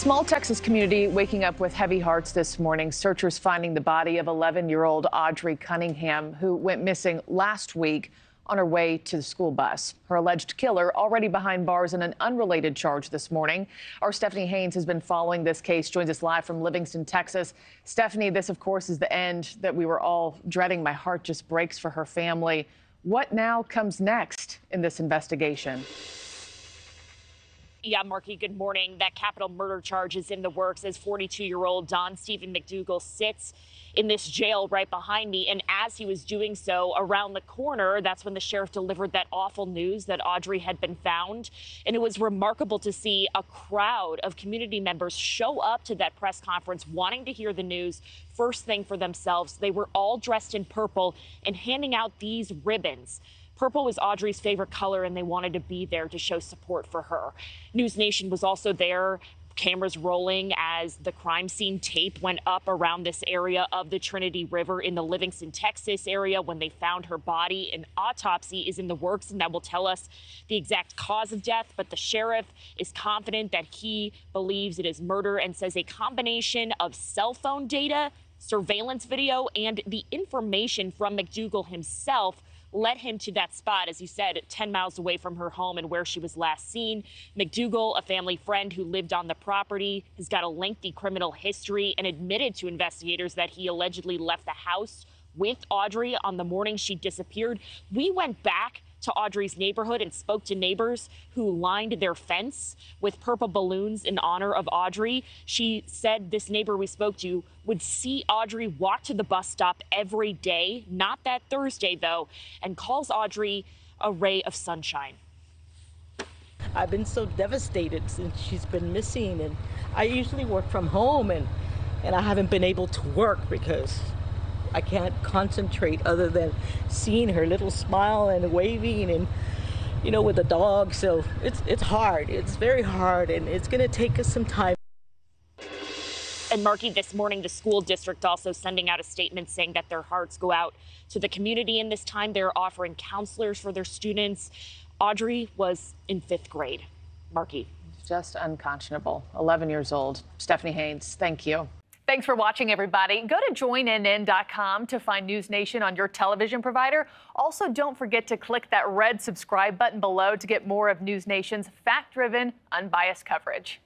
small Texas community waking up with heavy hearts this morning. Searchers finding the body of 11 year old Audrii Cunningham, who went missing last week on her way to the school bus. Her alleged killer already behind bars in an unrelated charge this morning. Our Stephanie Haynes has been following this case, joins us live from Livingston, Texas. Stephanie, this, of course, is the end that we were all dreading. My heart just breaks for her family. What now comes next in this investigation? Yeah, Markie, good morning. That capital murder charge is in the works as 42 year old Don Steven McDougal sits in this jail right behind me. And as he was doing so around the corner, that's when the sheriff delivered that awful news that Audrii had been found. And it was remarkable to see a crowd of community members show up to that press conference wanting to hear the news first thing for themselves. They were all dressed in purple and handing out these ribbons. Purple was Audrii's favorite color, and they wanted to be there to show support for her. News Nation was also there cameras rolling as the crime scene tape went up around this area of the Trinity River in the Livingston, Texas area when they found her body. An autopsy is in the works, and that will tell us the exact cause of death. But the sheriff is confident that he believes it is murder and says a combination of cell phone data, surveillance video, and the information from McDougal himself led him to that spot, as you said, 10 miles away from her home and where she was last seen. McDougal, a family friend who lived on the property, has got a lengthy criminal history and admitted to investigators that he allegedly left the house with Audrii on the morning she disappeared. We went back to Audrii's neighborhood and spoke to neighbors who lined their fence with purple balloons in honor of Audrii. She said this neighbor we spoke to would see Audrii walk to the bus stop every day, not that Thursday though, and calls Audrii a ray of sunshine. I've been so devastated since she's been missing and I usually work from home and and I haven't been able to work because I can't concentrate other than seeing her little smile and waving and you know with the dog so it's it's hard it's very hard and it's going to take us some time and Markie, this morning, the school district also sending out a statement saying that their hearts go out to the community. In this time, they're offering counselors for their students. Audrii was in fifth grade. Markie. Just unconscionable. 11 years old. Stephanie Haynes, thank you. Thanks for watching, everybody. Go to joinnn.com to find News Nation on your television provider. Also, don't forget to click that red subscribe button below to get more of News Nation's fact driven, unbiased coverage.